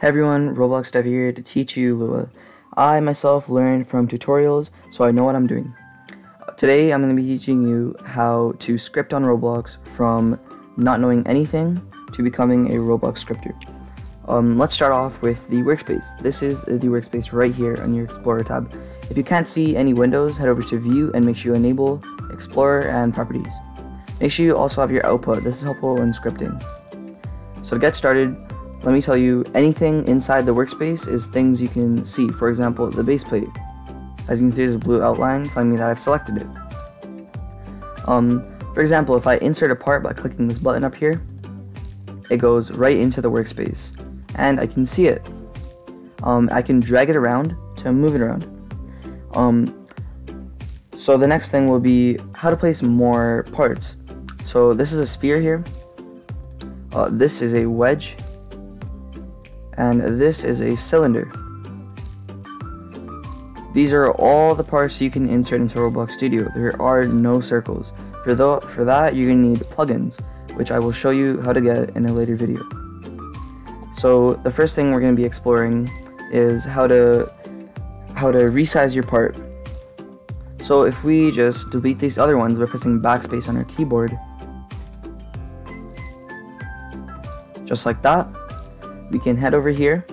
Hey everyone, Roblox Dev here to teach you Lua. I myself learned from tutorials, so I know what I'm doing. Today I'm going to be teaching you how to script on Roblox from not knowing anything to becoming a Roblox scripter. Um, let's start off with the workspace. This is the workspace right here on your Explorer tab. If you can't see any windows, head over to View and make sure you enable Explorer and Properties. Make sure you also have your output. This is helpful when scripting. So to get started, let me tell you, anything inside the workspace is things you can see. For example, the base plate. As you can see, there's a blue outline telling me that I've selected it. Um, for example, if I insert a part by clicking this button up here, it goes right into the workspace. And I can see it. Um, I can drag it around to move it around. Um, so the next thing will be how to place more parts. So this is a sphere here. Uh, this is a wedge and this is a cylinder. These are all the parts you can insert into Roblox Studio. There are no circles. For, the, for that, you're going to need plugins, which I will show you how to get in a later video. So the first thing we're going to be exploring is how to how to resize your part. So if we just delete these other ones by pressing backspace on our keyboard, just like that, we can head over here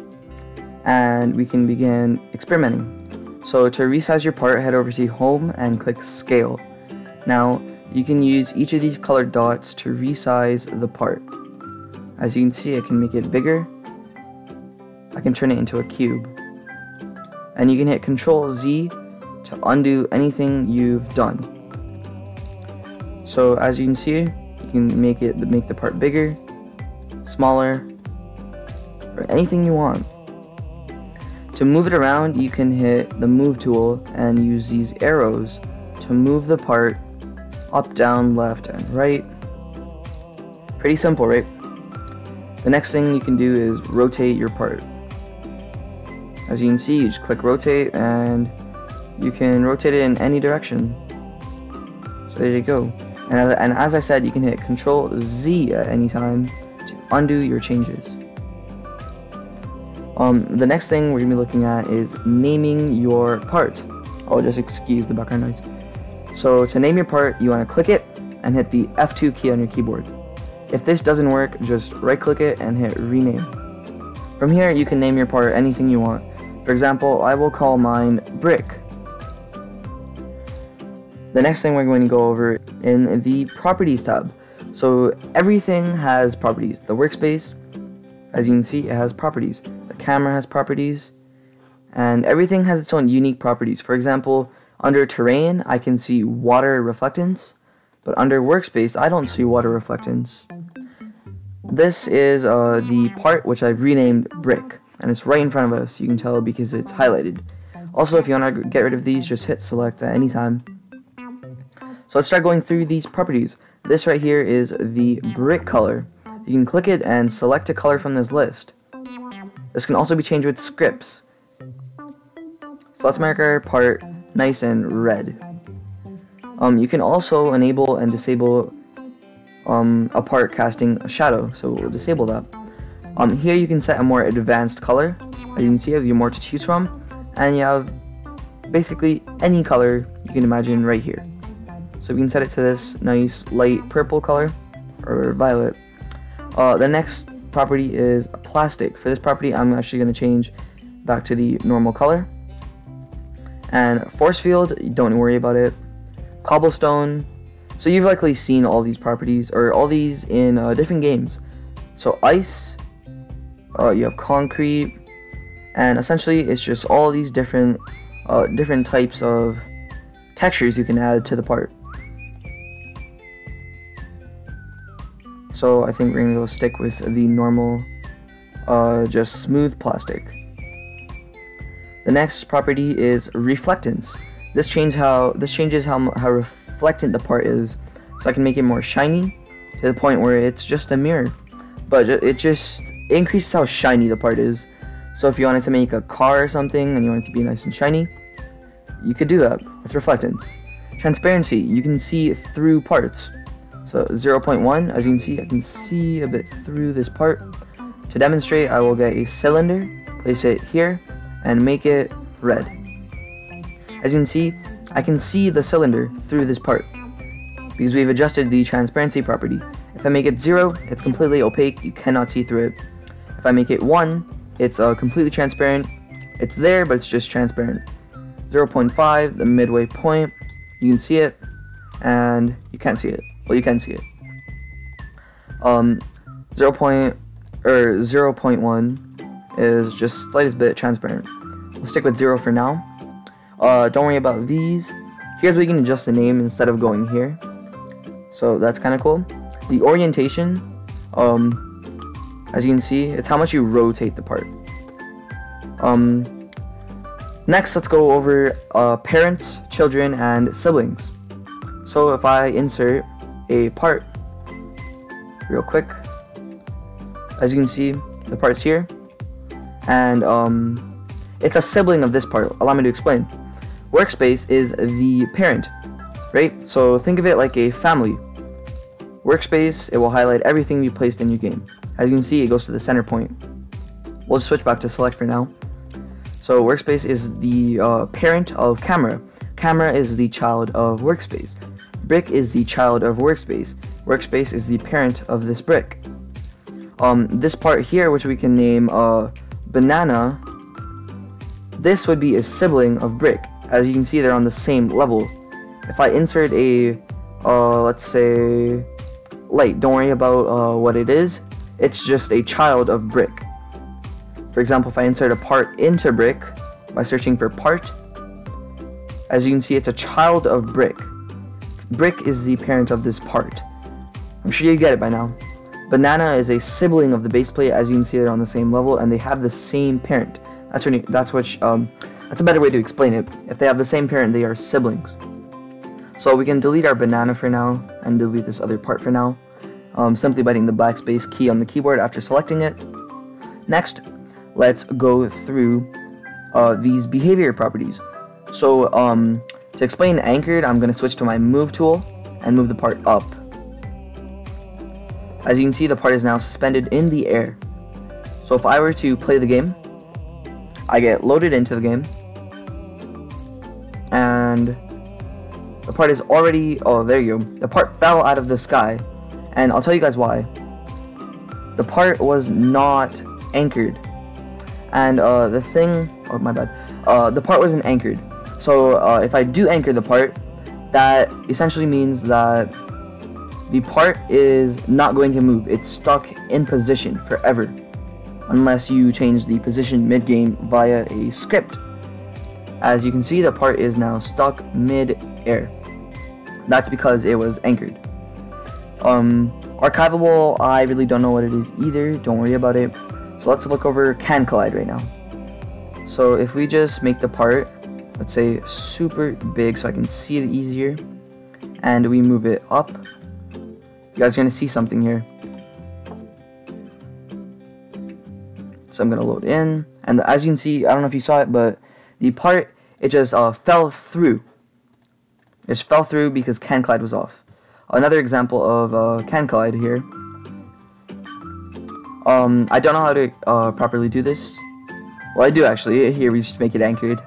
and we can begin experimenting. So to resize your part, head over to home and click scale. Now you can use each of these colored dots to resize the part. As you can see, I can make it bigger. I can turn it into a cube. And you can hit Control Z to undo anything you've done. So as you can see, you can make it make the part bigger, smaller, or anything you want. To move it around, you can hit the move tool and use these arrows to move the part up, down, left, and right. Pretty simple, right? The next thing you can do is rotate your part. As you can see, you just click rotate and you can rotate it in any direction. So there you go. And, as I said, you can hit Control Z at any time to undo your changes. Um, the next thing we're to be looking at is naming your part. Oh, just excuse the background noise. So to name your part, you want to click it and hit the F2 key on your keyboard. If this doesn't work, just right click it and hit rename. From here, you can name your part anything you want. For example, I will call mine brick. The next thing we're going to go over in the properties tab. So everything has properties. The workspace, as you can see, it has properties camera has properties, and everything has its own unique properties. For example, under terrain, I can see water reflectance, but under workspace, I don't see water reflectance. This is uh, the part which I've renamed brick, and it's right in front of us. You can tell because it's highlighted. Also, if you want to get rid of these, just hit select at any time. So let's start going through these properties. This right here is the brick color. You can click it and select a color from this list. This can also be changed with scripts. So let's make our part nice and red. Um, you can also enable and disable um, a part casting a shadow, so we'll disable that. Um, here you can set a more advanced color. As you can see, you have more to choose from, and you have basically any color you can imagine right here. So we can set it to this nice light purple color, or violet. Uh, the next property is plastic. For this property, I'm actually going to change back to the normal color. And force field, don't worry about it. Cobblestone. So you've likely seen all these properties, or all these in uh, different games. So ice, uh, you have concrete, and essentially it's just all these different, uh, different types of textures you can add to the part. So I think we're gonna go stick with the normal, uh, just smooth plastic. The next property is reflectance. This changes how this changes how how reflectant the part is, so I can make it more shiny to the point where it's just a mirror, but it just increases how shiny the part is. So if you wanted to make a car or something and you want it to be nice and shiny, you could do that with reflectance. Transparency, you can see through parts. So 0.1, as you can see, I can see a bit through this part. To demonstrate, I will get a cylinder, place it here, and make it red. As you can see, I can see the cylinder through this part because we've adjusted the transparency property. If I make it 0, it's completely opaque, you cannot see through it. If I make it 1, it's uh, completely transparent. It's there, but it's just transparent. 0.5, the midway point, you can see it, and you can't see it. Well, you can see it. Um, 0. Point, or 0.1 is just slightest bit transparent. We'll stick with 0 for now. Uh, don't worry about these. Here's where you can adjust the name instead of going here. So that's kind of cool. The orientation, um, as you can see, it's how much you rotate the part. Um, next, let's go over uh, parents, children, and siblings. So if I insert a part real quick, as you can see, the part's here, and um, it's a sibling of this part. Allow me to explain. Workspace is the parent, right? So think of it like a family. Workspace, it will highlight everything you placed in your game. As you can see, it goes to the center point. We'll switch back to select for now. So workspace is the uh, parent of camera. Camera is the child of workspace. Brick is the child of workspace. Workspace is the parent of this brick. Um, this part here, which we can name uh, banana, this would be a sibling of brick. As you can see, they're on the same level. If I insert a, uh, let's say, light, don't worry about uh, what it is it's just a child of brick. For example, if I insert a part into brick by searching for part, as you can see, it's a child of brick. Brick is the parent of this part. I'm sure you get it by now. Banana is a sibling of the base plate, as you can see, they're on the same level, and they have the same parent. That's when you, that's which um, that's a better way to explain it. If they have the same parent, they are siblings. So we can delete our banana for now, and delete this other part for now um, simply biting the backspace key on the keyboard after selecting it. Next, let's go through uh, these behavior properties. So um, to explain anchored, I'm going to switch to my move tool and move the part up. As you can see, the part is now suspended in the air. So if I were to play the game, I get loaded into the game, and the part is already, oh, there you go. The part fell out of the sky, and I'll tell you guys why. The part was not anchored. And uh, the thing, oh my bad, uh, the part wasn't anchored. So uh, if I do anchor the part, that essentially means that the part is not going to move. It's stuck in position forever. Unless you change the position mid-game via a script. As you can see, the part is now stuck mid-air. That's because it was anchored. Um, archivable, I really don't know what it is either. Don't worry about it. So let's look over can collide right now. So if we just make the part, let's say super big so I can see it easier, and we move it up, you guys are gonna see something here. So I'm gonna load in, and as you can see, I don't know if you saw it, but the part it just uh, fell through. It just fell through because can collide was off another example of uh, can collide here. Um, I don't know how to uh, properly do this. Well, I do actually. Here, we just make it anchored.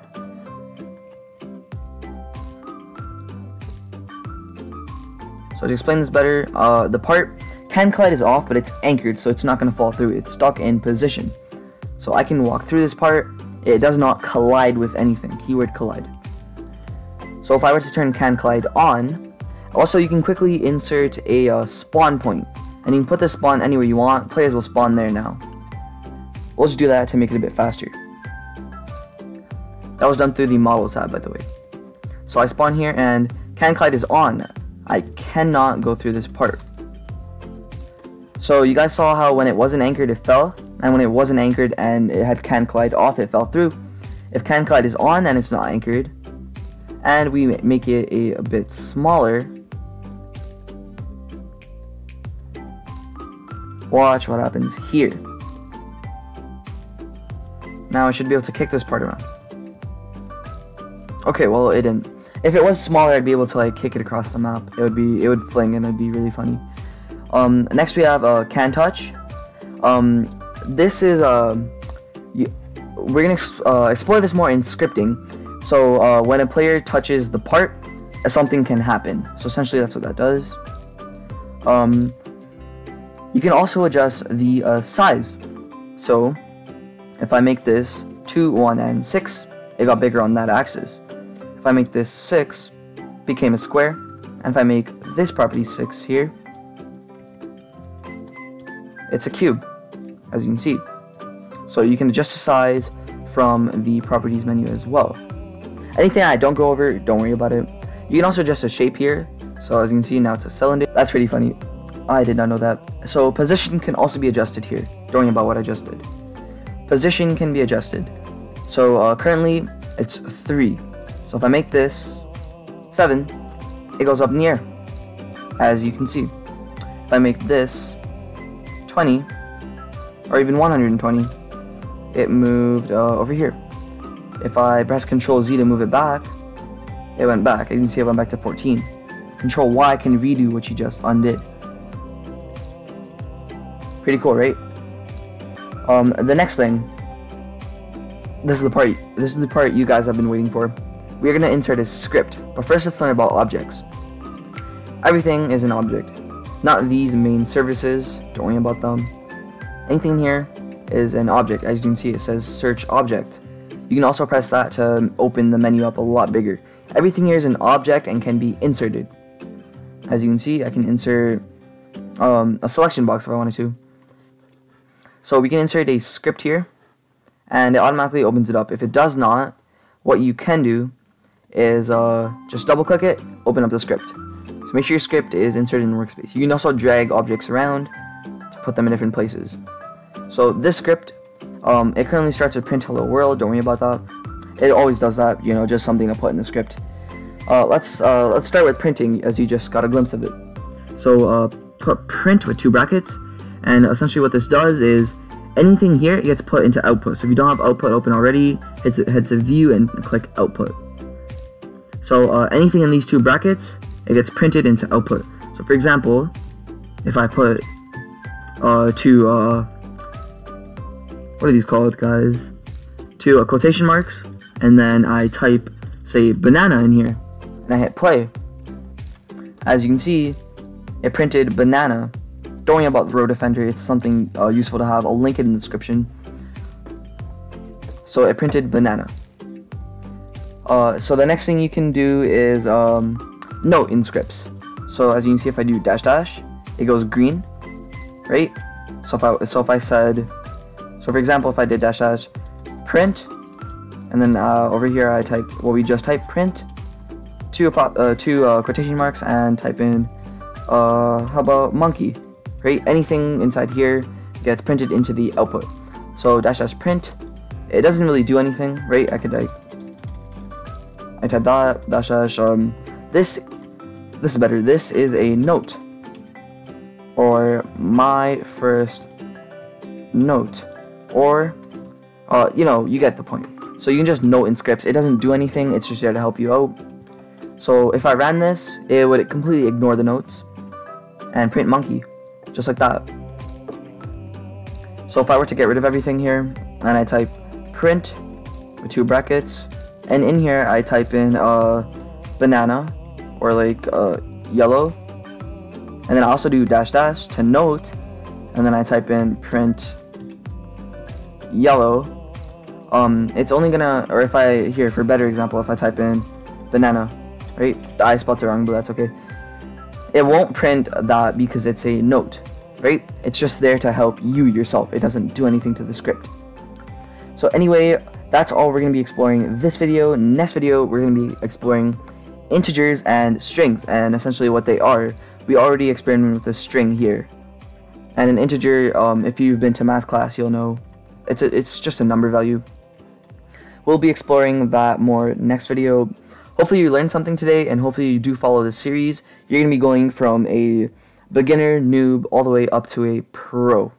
So to explain this better, uh, the part can collide is off, but it's anchored, so it's not going to fall through. It's stuck in position. So I can walk through this part. It does not collide with anything. Keyword collide. So if I were to turn can collide on, also, you can quickly insert a uh, spawn point, and you can put the spawn anywhere you want. Players will spawn there now. We'll just do that to make it a bit faster. That was done through the model tab, by the way. So I spawn here, and can collide is on. I cannot go through this part. So you guys saw how when it wasn't anchored, it fell, and when it wasn't anchored and it had can collide off, it fell through. If can collide is on and it's not anchored, and we make it a, a bit smaller, Watch what happens here. Now I should be able to kick this part around. Okay, well it didn't. If it was smaller, I'd be able to like kick it across the map. It would be, it would fling and it'd be really funny. Um, next we have uh, can touch. Um, this is you, we're gonna uh, explore this more in scripting. So uh, when a player touches the part, something can happen. So essentially, that's what that does. Um, you can also adjust the uh, size. So if I make this 2, 1, and 6, it got bigger on that axis. If I make this 6, became a square. And if I make this property 6 here, it's a cube, as you can see. So you can adjust the size from the properties menu as well. Anything I don't go over, don't worry about it. You can also adjust the shape here. So as you can see, now it's a cylinder. That's pretty funny. I did not know that. So position can also be adjusted here. Don't worry about what I just did. Position can be adjusted. So uh, currently it's 3. So if I make this 7, it goes up in the air. As you can see. If I make this 20, or even 120, it moved uh, over here. If I press Control Z to move it back, it went back. You can see, it went back to 14. Control Y can redo what you just undid. Pretty cool, right? Um, the next thing. This is the part. This is the part you guys have been waiting for. We are gonna insert a script, but first let's learn about objects. Everything is an object. Not these main services. Don't worry about them. Anything here is an object. As you can see, it says search object. You can also press that to open the menu up a lot bigger. Everything here is an object and can be inserted. As you can see, I can insert um, a selection box if I wanted to. So we can insert a script here, and it automatically opens it up. If it does not, what you can do is uh, just double click it, open up the script. So make sure your script is inserted in the workspace. You can also drag objects around to put them in different places. So this script, um, it currently starts with print hello world, don't worry about that. It always does that, you know, just something to put in the script. Uh, let's uh, let's start with printing as you just got a glimpse of it. So uh, put print with two brackets and essentially what this does is anything here gets put into output. So if you don't have output open already, hit, to, head to view and click output. So uh, anything in these two brackets, it gets printed into output. So for example, if I put uh, two, uh, what are these called guys? Two uh, quotation marks, and then I type, say, banana in here, and I hit play. As you can see, it printed banana don't worry about the Ro-Defender, it's something uh, useful to have. I'll link it in the description. So it printed banana. Uh, so the next thing you can do is um, note in scripts. So as you can see, if I do dash dash, it goes green, right? So if I so if I said, so for example, if I did dash dash, print, and then uh, over here I type what we just typed, print, two uh, two uh, quotation marks, and type in, uh, how about monkey? right? Anything inside here gets printed into the output. So dash dash print, it doesn't really do anything, right? I could like, I type dash dash um this this is better. This is a note or my first note or uh you know you get the point. So you can just note in scripts. It doesn't do anything. It's just there to help you out. So if I ran this, it would completely ignore the notes and print monkey just like that. So if I were to get rid of everything here, and I type print with two brackets, and in here I type in uh, banana, or like uh, yellow, and then I also do dash dash to note, and then I type in print yellow, um, it's only gonna, or if I, here for better example, if I type in banana, right, the I spelled it wrong, but that's okay. It won't print that because it's a note, right? It's just there to help you yourself. It doesn't do anything to the script. So anyway, that's all we're going to be exploring this video. Next video, we're going to be exploring integers and strings and essentially what they are. We already experimented with a string here. And an integer, um, if you've been to math class, you'll know it's, a, it's just a number value. We'll be exploring that more next video. Hopefully you learned something today, and hopefully you do follow this series. You're going to be going from a beginner, noob, all the way up to a pro.